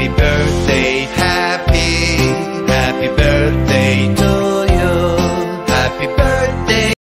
happy birthday